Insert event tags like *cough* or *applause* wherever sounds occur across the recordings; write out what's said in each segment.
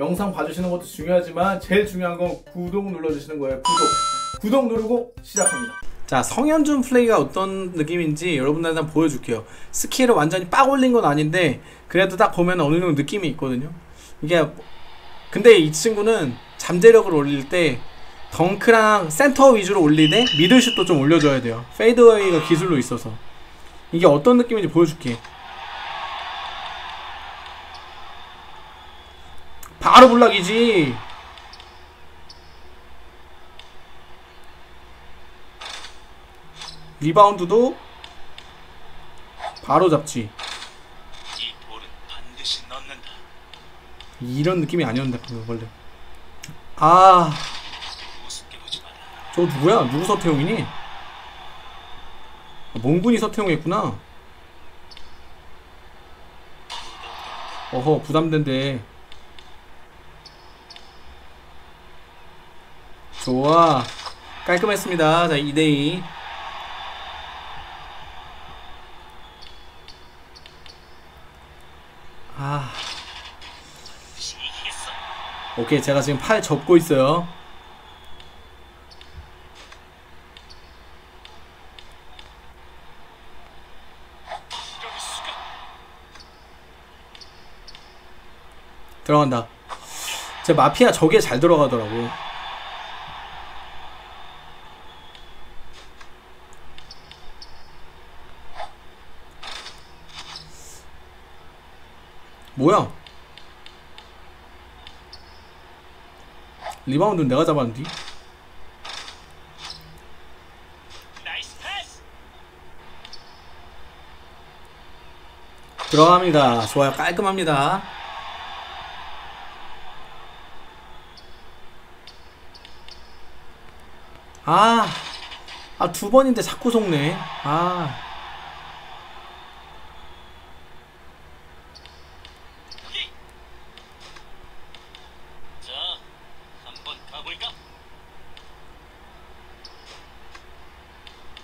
영상 봐주시는 것도 중요하지만 제일 중요한 건 구독 눌러주시는 거예요. 구독. 구독 누르고 시작합니다. 자, 성현준 플레이가 어떤 느낌인지 여러분들한테 한번 보여줄게요. 스킬을 완전히 빡 올린 건 아닌데 그래도 딱 보면 어느 정도 느낌이 있거든요. 이게 근데 이 친구는 잠재력을 올릴 때 덩크랑 센터 위주로 올리되 middle슛도 좀 올려줘야 돼요. fadeaway가 기술로 있어서 이게 어떤 느낌인지 보여줄게. 바로 block이지. 리바운드도 바로 잡지. 이. 이런 느낌이 아니었는데 방금 원래. 아, 우습게 보지 마라. 저 누구야? 누구 서태웅이니? 아, 몽군이 서태웅이었구나. 어허 부담된데. 좋아. 깔끔했습니다. 자 2대2. 아. 오케이 제가 지금 팔 접고 있어요. 들어간다 제 마피아 저게 잘 들어가더라고 뭐야? 리바운드는 내가 잡았는데. 들어갑니다. 좋아요. 깔끔합니다. 아, 아, 두 번인데 자꾸 속네. 아, 여기. 자, 한번 가볼까?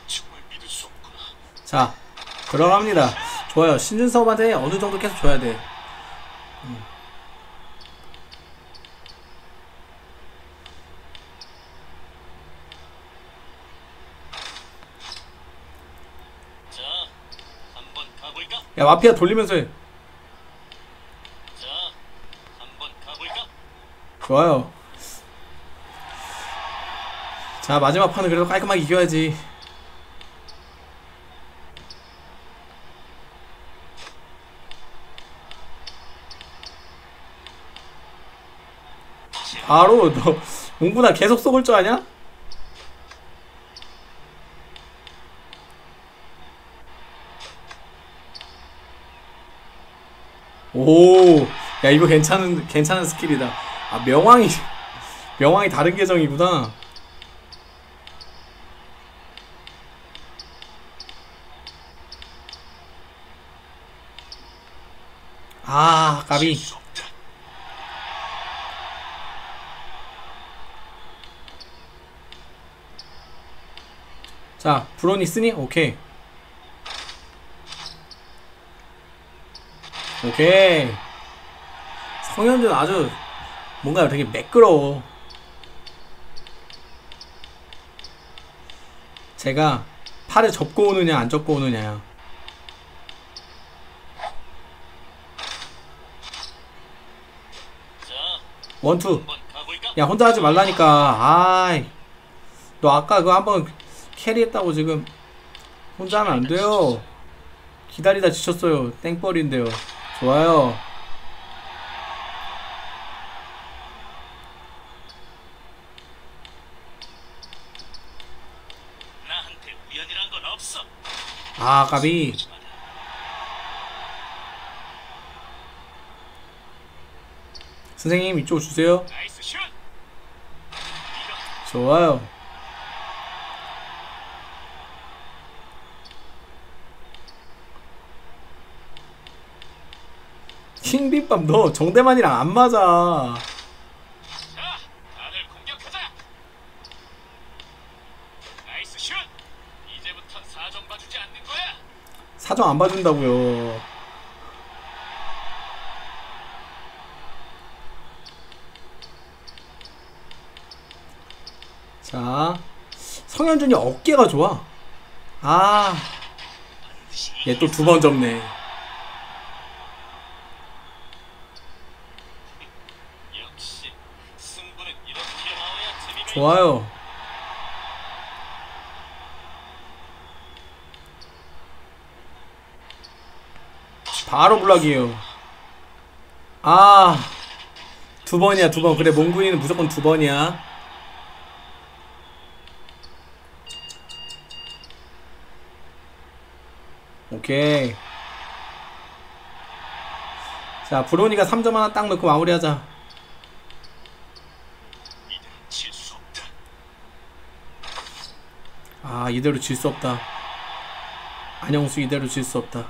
정말 믿을 수 없구나. 자, 들어갑니다. 좋아요. 신준섭한테 어느 정도 계속 줘야 돼. 음. 자, 한번 가볼까? 야, 마피아 돌리면서 해. 좋아요. 자, 마지막 판은 그래도 깔끔하게 이겨야지. 바로 너 몽구나 계속 속을 줄 아냐? 오, 야 이거 괜찮은 괜찮은 스킬이다. 아 명왕이 *laughs* 명왕이 다른 계정이구나. 아 까비. 수 없다. 자 브론 있으니 오케이. 오케이. 성현준 아주 뭔가 되게 매끄러워. 제가 팔을 접고 오느냐 안 접고 오느냐야. 자, 원투. 야 혼자 하지 말라니까. 아이. 너 아까 그거 한번 캐리했다고 지금 혼자 하면 안 돼요. 기다리다 지쳤어요. 땡벌인데요. 좋아요. 아 까비. 선생님 이쪽 주세요. 좋아요. 킹비밤 너 정대만이랑 안 맞아. 사정 안 봐준다고요. 자 성현준이 어깨가 좋아. 아얘 또 두 번 접네. 좋아요. 바로 블락이에요. 아, 두 번이야, 두 번. 그래, 몽구이는 무조건 두 번이야. 오케이. 자, 브로니가 3점 하나 딱 넣고 마무리하자. 이대로 질수 없다. 아 이대로 질 수 없다. 안영수 이대로 질 수 없다.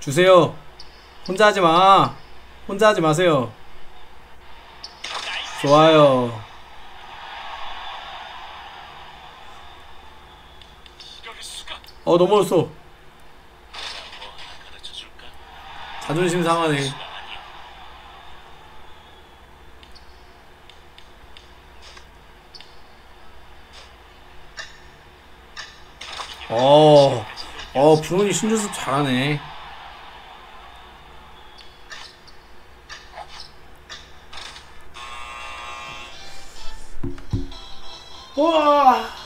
주세요. 혼자 하지 마. 혼자 하지 마세요. 좋아요. 어 넘어졌어? 자존심 상하네 아니야. 어, 어 브로니 신준수 잘하네. 우와